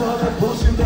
mother pushing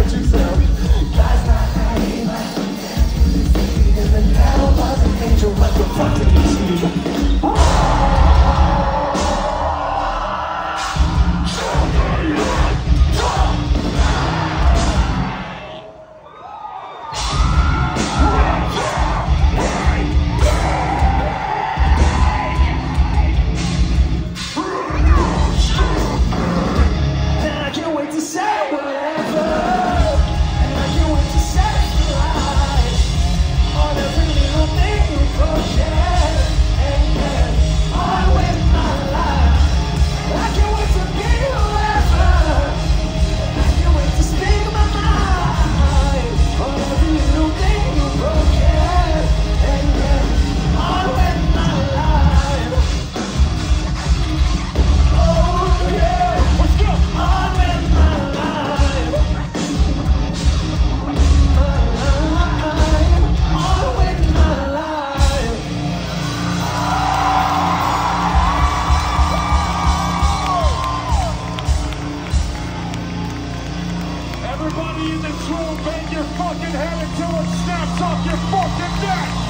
Everybody in this room, bang your fucking head until it snaps off your fucking neck!